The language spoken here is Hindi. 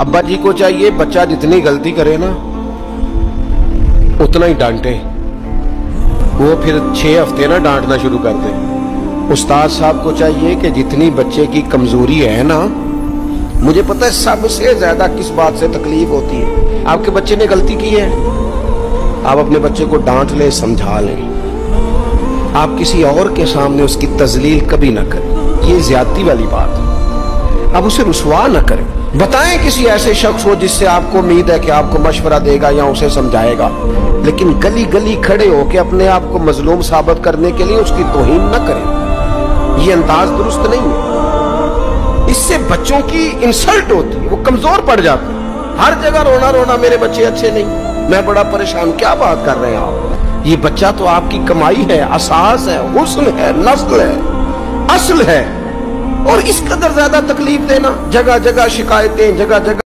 अब्बा जी को चाहिए, बच्चा जितनी गलती करे ना, उतना ही डांटे। वो फिर छह हफ़्ते ना डांटना शुरू कर दे। उस्ताद साहब को चाहिए कि जितनी बच्चे की कमज़ोरी है ना, मुझे पता है सबसे ज़्यादा किस बात से तकलीफ़ होती है। आपके बच्चे ने गलती की है? आप अपने बच्चे को डांट लें, समझा लें। आप किसी और के सामने उसकी तजलील कभी ना करें। ये ज्यादती वाली बात है। आप उसे रुसवा ना करें। बताएँ किसी ऐसे शख्स को जिससे आपको उम्मीद है कि आपको मशवरा देगा या उसे समझाएगा। लेकिन गली गली खड़े होकर अपने आप को मजलूम साबित करने के लिए उसकी तोहिन न करें। ये अंदाज दुरुस्त नहीं है। इससे बच्चों की इंसल्ट होती है, वो कमज़ोर पड़ जाते हैं। हर जगह रोना रोना मेरे बच्चे अच्छे नहीं। मैं बड़ा परेशान, क्या बात कर रहे हैं आप? ये बच्चा तो आपकी कमाई है, असास है, हुस्न है, नस्ल है, असल है। और इस कदर ज़्यादा तकलीफ़ देना। जगह जगह शिकायतें जगह जगह